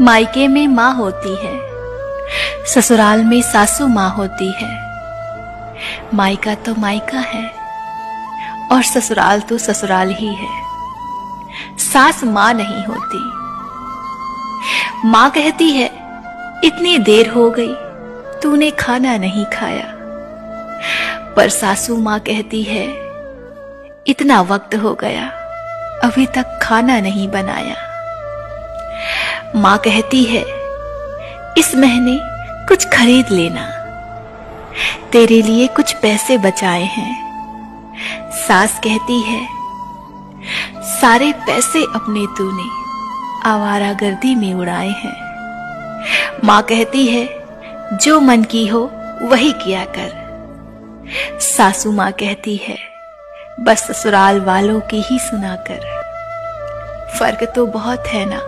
मायके में माँ होती है। ससुराल में सासू माँ होती है। मायका तो मायका है और ससुराल तो ससुराल ही है। सास माँ नहीं होती। माँ कहती है, इतनी देर हो गई, तूने खाना नहीं खाया। पर सासू माँ कहती है, इतना वक्त हो गया, अभी तक खाना नहीं बनाया। माँ कहती है, इस महीने कुछ खरीद लेना। तेरे लिए कुछ पैसे बचाए हैं। सास कहती है, सारे पैसे अपने तूने आवारा गर्दी में उड़ाए हैं। माँ कहती है, जो मन की हो वही किया कर। सासू माँ कहती है, बस ससुराल वालों की ही सुना कर। फ़र्क तो बहुत है ना।